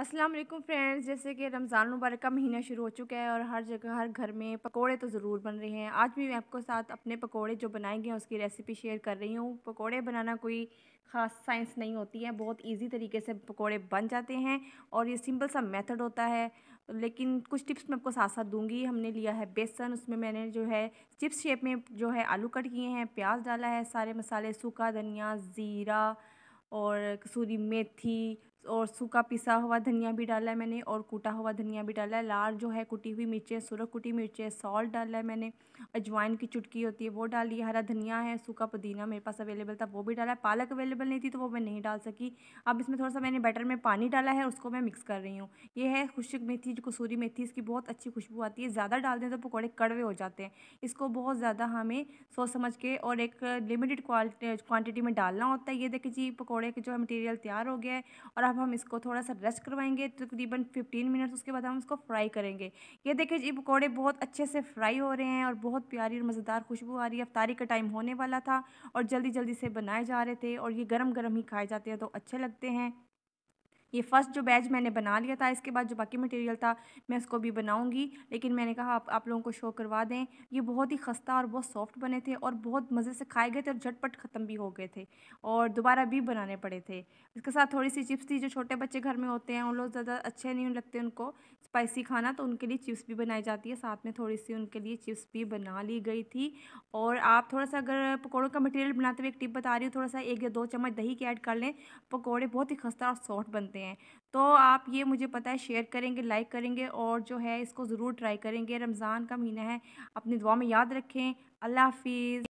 अस्सलाम वालेकुम फ्रेंड्स, जैसे कि रमज़ान मुबारक का महीना शुरू हो चुका है और हर जगह, हर घर में पकोड़े तो ज़रूर बन रहे हैं। आज भी मैं आपको साथ अपने पकोड़े जो बनाएँगे उसकी रेसिपी शेयर कर रही हूँ। पकोड़े बनाना कोई ख़ास साइंस नहीं होती है, बहुत इजी तरीके से पकोड़े बन जाते हैं और ये सिंपल सा मेथड होता है। लेकिन कुछ टिप्स मैं आपको साथ साथ दूँगी। हमने लिया है बेसन, उसमें मैंने जो है चिप्स शेप में जो है आलू कट किए हैं, प्याज डाला है, सारे मसाले, सूखा धनिया, ज़ीरा और कसूरी मेथी और सूखा पिसा हुआ धनिया भी डाला है मैंने और कूटा हुआ धनिया भी डाला है। लाल जो है, कुटी हुई मिर्चें, सुरख कुटी मिर्चें, सॉल्ट डाला है मैंने, अजवाइन की चुटकी होती है वो डाली है, हरा धनिया है, सूखा पुदीना मेरे पास अवेलेबल था, वो भी डाला है। पालक अवेलेबल नहीं थी तो वो मैं नहीं डाल सकी। अब इसमें थोड़ा सा मैंने बैटर में पानी डाला है, उसको मैं मिक्स कर रही हूँ। ये है खुशक मेथी, जो कसूरी मेथी, इसकी बहुत अच्छी खुशबू आती है। ज़्यादा डाल दें तो पकौड़े कड़वे हो जाते हैं। इसको बहुत ज़्यादा हमें सोच समझ के और एक लिमिटेड क्वान्टिटी में डालना होता है। ये देखिए जी, पकौड़े के जो मटीरियल तैयार हो गया है और अब हम इसको थोड़ा सा रेस्ट करवाएँगे, तकरीबन फिफ्टीन मिनट्स उसके बाद हम इसको फ्राई करेंगे। ये देखिए जी, पकौड़े बहुत अच्छे से फ्राई हो रहे हैं और बहुत प्यारी और मज़ेदार खुशबू आ रही है। अफ्तारी का टाइम होने वाला था और जल्दी जल्दी से बनाए जा रहे थे और ये गर्म गर्म ही खाए जाते हैं तो अच्छे लगते हैं। ये फ़र्स्ट जो बैच मैंने बना लिया था, इसके बाद जो बाकी मटेरियल था, मैं इसको भी बनाऊँगी। लेकिन मैंने कहा, आप आप लोगों को शो करवा दें। ये बहुत ही खस्ता और बहुत सॉफ्ट बने थे और बहुत मज़े से खाए गए थे और झटपट ख़त्म भी हो गए थे और दोबारा भी बनाने पड़े थे। इसके साथ थोड़ी सी चिप्स थी, जो छोटे बच्चे घर में होते हैं, उन लोग ज़्यादा अच्छे नहीं लगते उनको। स्पाइसी खाना तो उनके लिए चिप्स भी बनाई जाती है। साथ में थोड़ी सी उनके लिए चिप्स भी बना ली गई थी। और आप थोड़ा सा अगर पकौड़ों का मटेरियल बनाते हुए एक टिप बता रही हूँ, थोड़ा सा एक या दो चम्मच दही के ऐड कर लें। पकौड़े बहुत ही खस्ता और सॉफ्ट बनते हैं। तो आप ये मुझे पता है शेयर करेंगे लाइक करेंगे और जो है इसको ज़रूर ट्राई करेंगे। रमज़ान का महीना है, अपनी दुआ में याद रखें। अल्लाह हाफिज़।